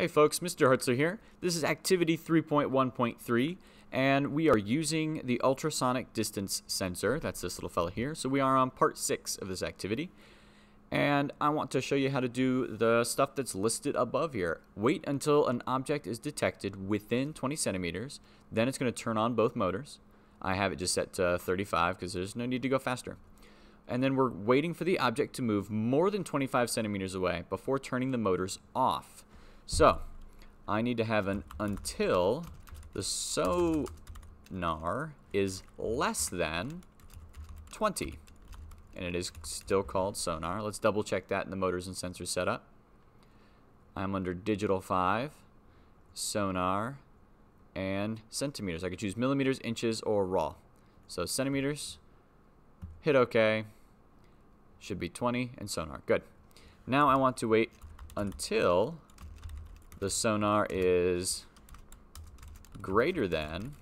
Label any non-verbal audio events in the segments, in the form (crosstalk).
Hey folks, Mr. Hartzler here. This is activity 3.1.3 and we are using the ultrasonic distance sensor. That's this little fella here. So we are on part 6 of this activity. And I want to show you how to do the stuff that's listed above here. Wait until an object is detected within 20 centimeters. Then it's going to turn on both motors. I have it just set to 35 because there's no need to go faster. And then we're waiting for the object to move more than 25 centimeters away before turning the motors off. So, I need to have an until the sonar is less than 20. And it is still called sonar. Let's double check that in the motors and sensors setup. I'm under digital 5, sonar, and centimeters. I could choose millimeters, inches, or raw. So centimeters, hit OK, should be 20, and sonar. Good. Now I want to wait until the sonar is greater than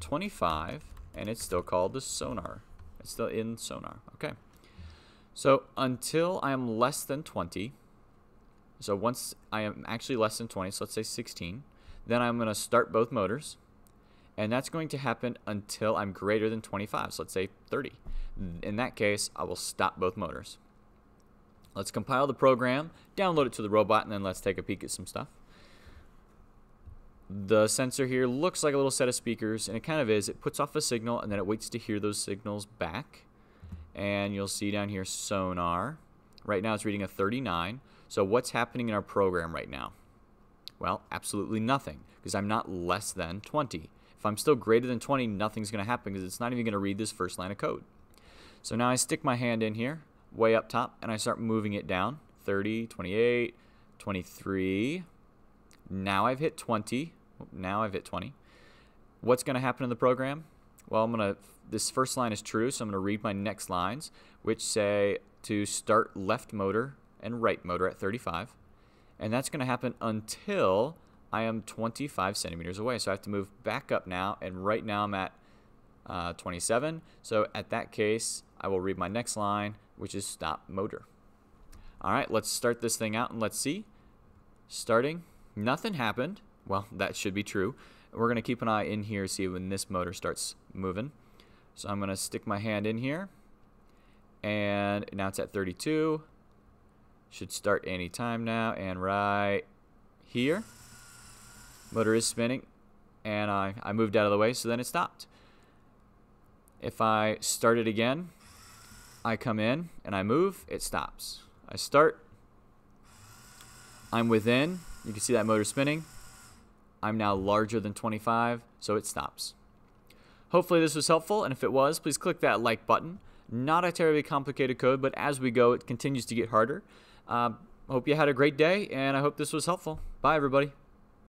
25 and it's still called the sonar. It's still in sonar. Okay. So until I am less than 20, so once I am actually less than 20, so let's say 16, then I'm going to start both motors. And that's going to happen until I'm greater than 25, so let's say 30. In that case, I will stop both motors. Let's compile the program, download it to the robot, and then let's take a peek at some stuff. The sensor here looks like a little set of speakers, and it kind of is. It puts off a signal, and then it waits to hear those signals back. And you'll see down here sonar. Right now it's reading a 39. So what's happening in our program right now? Well, absolutely nothing, because I'm not less than 20. If I'm still greater than 20, nothing's going to happen, because it's not even going to read this first line of code. So now I stick my hand in here, way up top, and I start moving it down. 30, 28, 23. Now I've hit 20. Now I've hit 20. What's going to happen in the program? Well, I'm going to, this first line is true, so I'm going to read my next lines, which say to start left motor and right motor at 35. And that's going to happen until I am 25 centimeters away. So I have to move back up now, and right now I'm at uh, 27. So at that case, I will read my next line, which is stop motor. All right, let's start this thing out and let's see. Starting, nothing happened. Well, (laughs) that should be true. We're going to keep an eye in here, see when this motor starts moving. So I'm going to stick my hand in here. And now it's at 32. Should start any time now. And right here, motor is spinning. And I, I moved out of the way, so then it stopped. If I start it again, I come in and I move, it stops. I start, I'm within, you can see that motor spinning. I'm now larger than 25, so it stops. Hopefully this was helpful, and if it was, please click that like button. Not a terribly complicated code, but as we go, it continues to get harder. Uh, hope you had a great day, and I hope this was helpful. Bye, everybody.